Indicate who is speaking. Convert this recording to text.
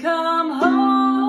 Speaker 1: come home.